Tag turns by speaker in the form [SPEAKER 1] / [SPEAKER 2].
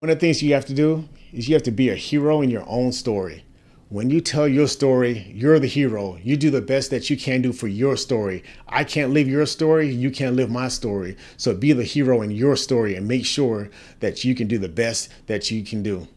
[SPEAKER 1] One of the things you have to do is you have to be a hero in your own story. When you tell your story, you're the hero. You do the best that you can do for your story. I can't live your story. You can't live my story. So be the hero in your story and make sure that you can do the best that you can do.